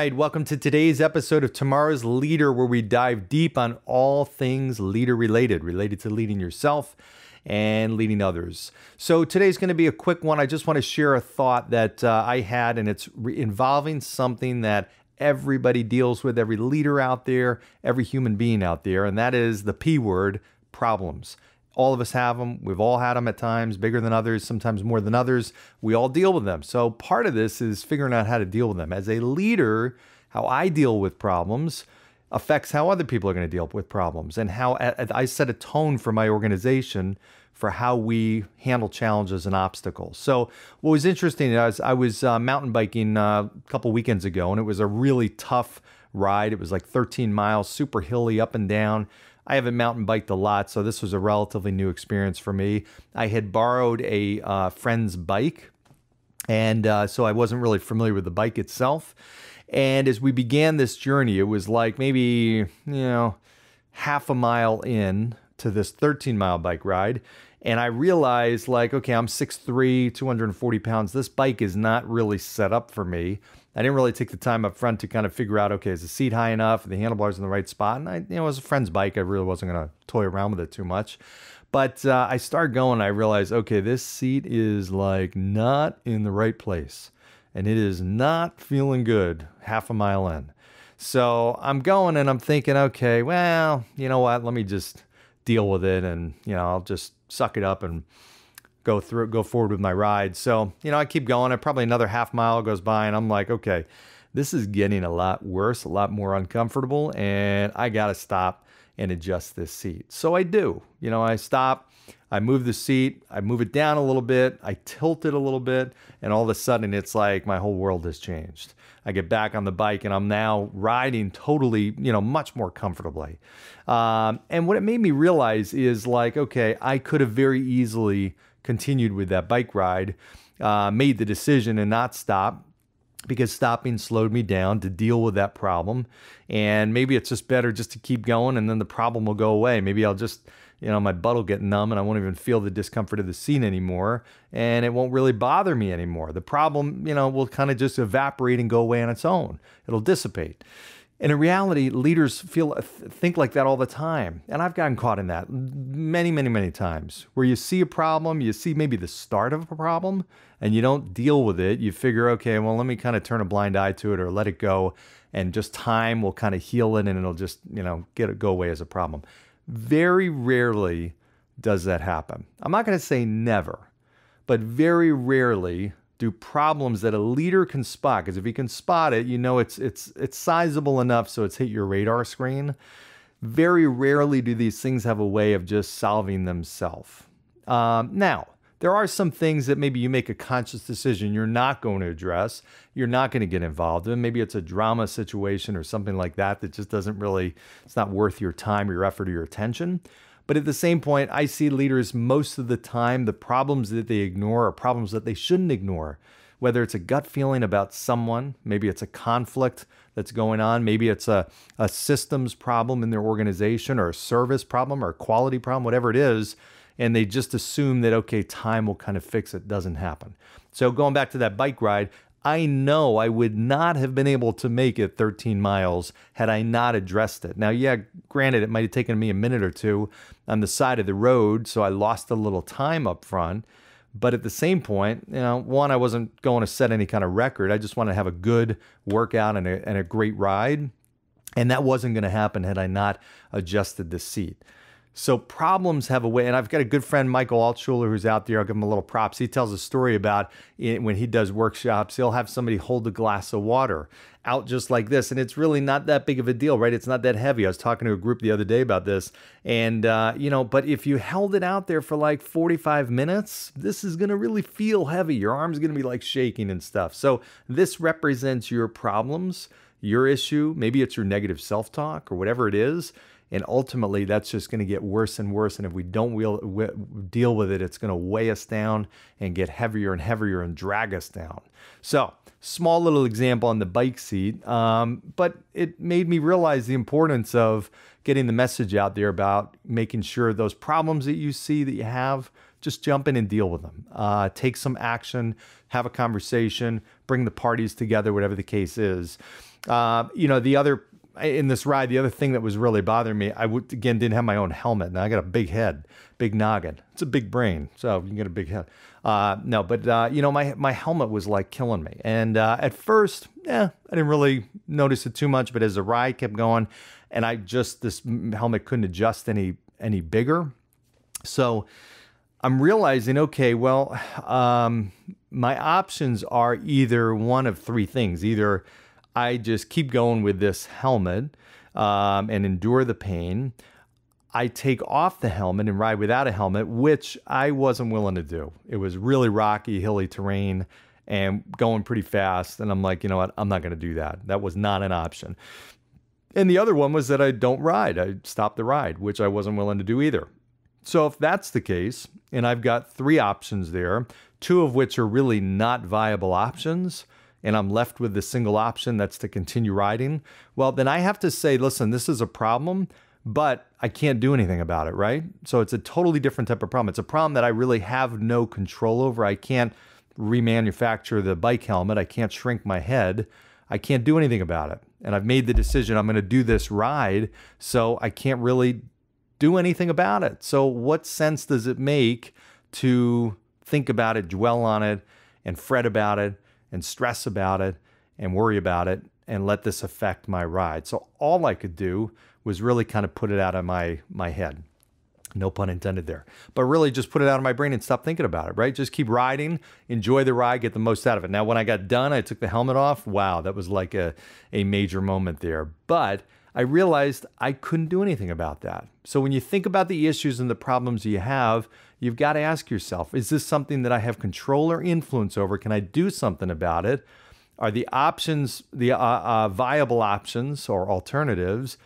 right, welcome to today's episode of Tomorrow's Leader, where we dive deep on all things leader related, related to leading yourself and leading others. So today's going to be a quick one. I just want to share a thought that uh, I had, and it's re- involving something that everybody deals with, every leader out there, every human being out there, and that is the P word problems. All of us have them. We've all had them at times, bigger than others, sometimes more than others. We all deal with them. So part of this is figuring out how to deal with them. As a leader, how I deal with problems affects how other people are going to deal with problems and how I set a tone for my organization for how we handle challenges and obstacles. So, what was interesting is I was uh, mountain biking uh, a couple weekends ago, and it was a really tough ride. It was like 13 miles, super hilly, up and down. I haven't mountain biked a lot, so this was a relatively new experience for me. I had borrowed a uh, friend's bike, and uh, so I wasn't really familiar with the bike itself. And as we began this journey, it was like maybe, you know, half a mile in to this 13 mile bike ride. And I realized, like, okay, I'm 6'3, 240 pounds. This bike is not really set up for me. I didn't really take the time up front to kind of figure out, okay, is the seat high enough? The handlebars in the right spot? And I, you know, it was a friend's bike. I really wasn't going to toy around with it too much. But uh, I started going. I realized, okay, this seat is like not in the right place, and it is not feeling good half a mile in. So I'm going and I'm thinking, okay, well, you know what? Let me just deal with it, and you know, I'll just suck it up and go through go forward with my ride. So, you know, I keep going. I probably another half mile goes by and I'm like, okay, this is getting a lot worse, a lot more uncomfortable, and I gotta stop and adjust this seat. So I do. You know, I stop, I move the seat, I move it down a little bit, I tilt it a little bit, and all of a sudden it's like my whole world has changed. I get back on the bike and I'm now riding totally, you know, much more comfortably. Um, and what it made me realize is like, okay, I could have very easily continued with that bike ride, uh, made the decision and not stop because stopping slowed me down to deal with that problem. And maybe it's just better just to keep going and then the problem will go away. Maybe I'll just, you know, my butt will get numb and I won't even feel the discomfort of the scene anymore and it won't really bother me anymore. The problem, you know, will kind of just evaporate and go away on its own. It'll dissipate. And in reality, leaders feel uh, think like that all the time. And I've gotten caught in that many, many, many times where you see a problem, you see maybe the start of a problem, and you don't deal with it. You figure, okay, well, let me kind of turn a blind eye to it or let it go, and just time will kind of heal it and it'll just, you know, get it go away as a problem. Very rarely does that happen. I'm not going to say never, but very rarely do problems that a leader can spot because if he can spot it you know it's it's it's sizable enough so it's hit your radar screen very rarely do these things have a way of just solving themselves um, now there are some things that maybe you make a conscious decision you're not going to address you're not going to get involved in maybe it's a drama situation or something like that that just doesn't really it's not worth your time your effort or your attention but at the same point, I see leaders most of the time, the problems that they ignore are problems that they shouldn't ignore. Whether it's a gut feeling about someone, maybe it's a conflict that's going on, maybe it's a, a systems problem in their organization or a service problem or a quality problem, whatever it is, and they just assume that, okay, time will kind of fix it. Doesn't happen. So going back to that bike ride, I know I would not have been able to make it 13 miles had I not addressed it. Now, yeah, granted, it might have taken me a minute or two on the side of the road, so I lost a little time up front. But at the same point, you know, one, I wasn't going to set any kind of record. I just wanted to have a good workout and a, and a great ride. And that wasn't going to happen had I not adjusted the seat. So problems have a way, and I've got a good friend, Michael Altshuler, who's out there. I'll give him a little props. He tells a story about it, when he does workshops, he'll have somebody hold a glass of water out just like this, and it's really not that big of a deal, right? It's not that heavy. I was talking to a group the other day about this, and uh, you know, but if you held it out there for like 45 minutes, this is gonna really feel heavy. Your arm's gonna be like shaking and stuff. So this represents your problems, your issue. Maybe it's your negative self-talk or whatever it is and ultimately, that's just going to get worse and worse. And if we don't deal with it, it's going to weigh us down and get heavier and heavier and drag us down. So, small little example on the bike seat, um, but it made me realize the importance of getting the message out there about making sure those problems that you see that you have, just jump in and deal with them. Uh, take some action, have a conversation, bring the parties together, whatever the case is. Uh, you know, the other in this ride, the other thing that was really bothering me, I would, again didn't have my own helmet. Now I got a big head, big noggin. It's a big brain, so you get a big head. Uh, no, but uh, you know my my helmet was like killing me. And uh, at first, yeah, I didn't really notice it too much. But as the ride kept going, and I just this helmet couldn't adjust any any bigger, so I'm realizing, okay, well, um, my options are either one of three things. Either I just keep going with this helmet um, and endure the pain. I take off the helmet and ride without a helmet, which I wasn't willing to do. It was really rocky, hilly terrain and going pretty fast. And I'm like, you know what? I'm not going to do that. That was not an option. And the other one was that I don't ride. I stop the ride, which I wasn't willing to do either. So if that's the case, and I've got three options there, two of which are really not viable options, and I'm left with the single option that's to continue riding, well, then I have to say, listen, this is a problem, but I can't do anything about it, right? So it's a totally different type of problem. It's a problem that I really have no control over. I can't remanufacture the bike helmet, I can't shrink my head. I can't do anything about it. And I've made the decision I'm going to do this ride, so I can't really do anything about it. So, what sense does it make to think about it, dwell on it, and fret about it, and stress about it, and worry about it, and let this affect my ride? So, all I could do was really kind of put it out of my, my head. No pun intended there. But really just put it out of my brain and stop thinking about it, right? Just keep riding, enjoy the ride, get the most out of it. Now, when I got done, I took the helmet off. Wow, that was like a, a major moment there. But I realized I couldn't do anything about that. So when you think about the issues and the problems you have, you've got to ask yourself is this something that I have control or influence over? Can I do something about it? Are the options the uh, uh, viable options or alternatives?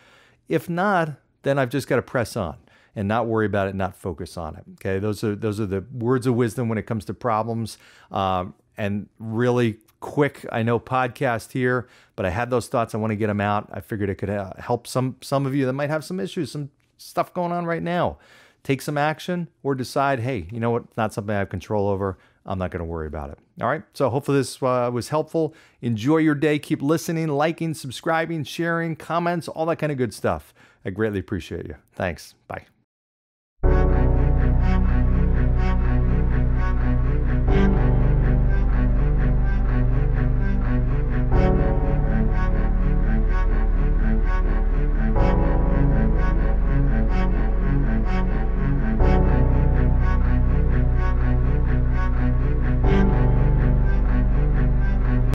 If not, then I've just got to press on and not worry about it, not focus on it. Okay, those are those are the words of wisdom when it comes to problems. Um, and really quick, I know podcast here, but I had those thoughts. I want to get them out. I figured it could uh, help some some of you that might have some issues, some stuff going on right now. Take some action or decide, hey, you know what? Not something I have control over. I'm not going to worry about it. All right. So hopefully this uh, was helpful. Enjoy your day. Keep listening, liking, subscribing, sharing, comments, all that kind of good stuff. I greatly appreciate you. Thanks. Bye.